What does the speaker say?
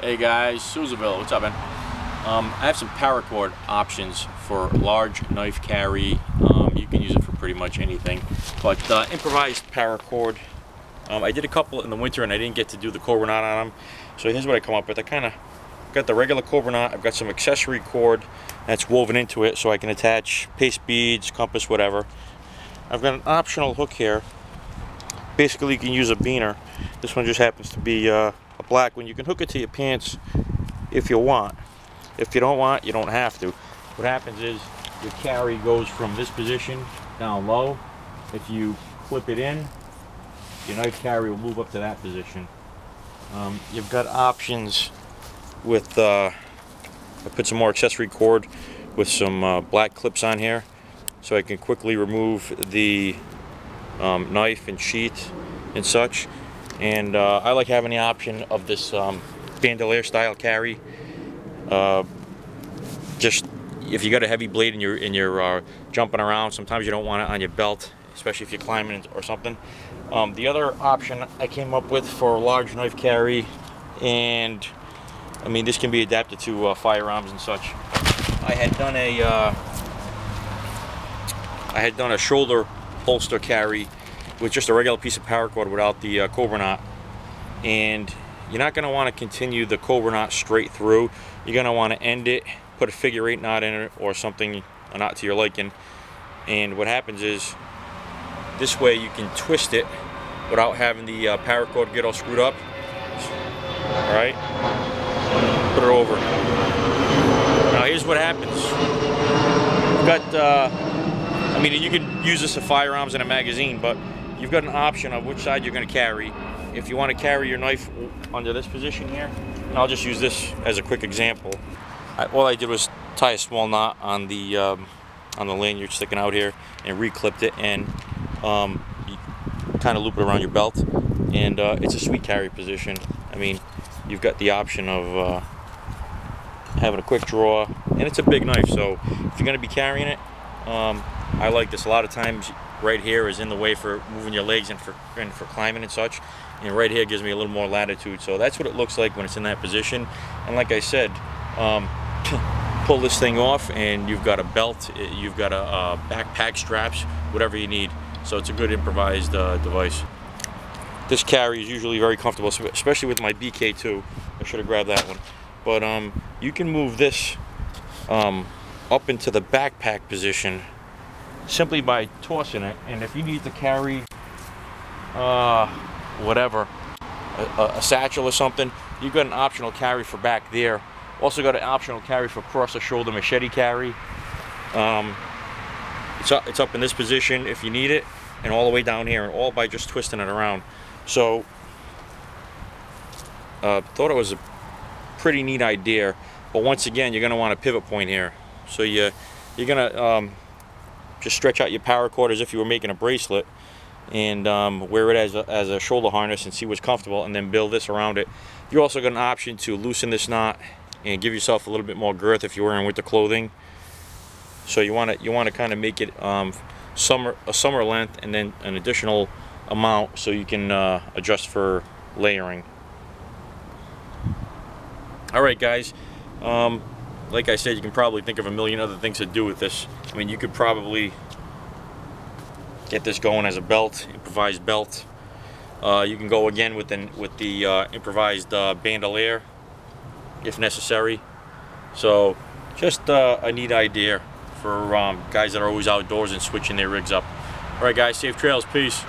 Hey guys, Sousaville, what's up man? Um, I have some paracord options for large knife carry. Um, you can use it for pretty much anything. But uh, improvised paracord. Um, I did a couple in the winter and I didn't get to do the cobra knot on them. So here's what I come up with. I kind of got the regular cobra knot. I've got some accessory cord that's woven into it so I can attach pace beads, compass, whatever. I've got an optional hook here. Basically you can use a beaner. This one just happens to be uh, black when You can hook it to your pants if you want. If you don't want, you don't have to. What happens is your carry goes from this position down low. If you clip it in, your knife carry will move up to that position. Um, you've got options with, uh, I put some more accessory cord with some uh, black clips on here so I can quickly remove the um, knife and sheath and such and uh, I like having the option of this um, bandolier style carry. Uh, just if you got a heavy blade and you're and you're uh, jumping around, sometimes you don't want it on your belt, especially if you're climbing or something. Um, the other option I came up with for large knife carry, and I mean this can be adapted to uh, firearms and such. I had done a uh, I had done a shoulder holster carry with just a regular piece of paracord without the uh, cobra knot. And you're not going to want to continue the cobra knot straight through. You're going to want to end it put a figure eight knot in it or something a knot to your liking. And what happens is this way you can twist it without having the uh, paracord get all screwed up. All right put it over. Now here's what happens. You've got uh, I mean you can use this for firearms and a magazine but you've got an option of which side you're going to carry. If you want to carry your knife under this position here, and I'll just use this as a quick example. I, all I did was tie a small knot on the um, on the lanyard sticking out here and reclipped it and um, kind of loop it around your belt and uh, it's a sweet carry position. I mean you've got the option of uh, having a quick draw and it's a big knife so if you're going to be carrying it um, I like this a lot of times right here is in the way for moving your legs and for and for climbing and such. And right here gives me a little more latitude. So that's what it looks like when it's in that position. And like I said um, pull this thing off and you've got a belt you've got a, a backpack straps whatever you need. So it's a good improvised uh, device. This carry is usually very comfortable especially with my BK2 I should have grabbed that one. But um, you can move this um, up into the backpack position simply by tossing it. And if you need to carry, uh, whatever, a, a, satchel or something, you've got an optional carry for back there. Also got an optional carry for cross the shoulder machete carry. Um, it's up, it's up in this position if you need it, and all the way down here, and all by just twisting it around. So, uh, thought it was a pretty neat idea, but once again, you're going to want a pivot point here. So you, you're going to um, just stretch out your paracord as if you were making a bracelet and um, wear it as a, as a shoulder harness and see what's comfortable and then build this around it. You also got an option to loosen this knot and give yourself a little bit more girth if you're wearing winter clothing. So you want to you want to kind of make it um, summer a summer length and then an additional amount so you can uh, adjust for layering. All right, guys. Um, like I said, you can probably think of a million other things to do with this. I mean, you could probably get this going as a belt, improvised belt. Uh, you can go again with, the with the uh, improvised uh, bandolier if necessary. So just uh, a neat idea for um, guys that are always outdoors and switching their rigs up. All right, guys, safe trails. Peace.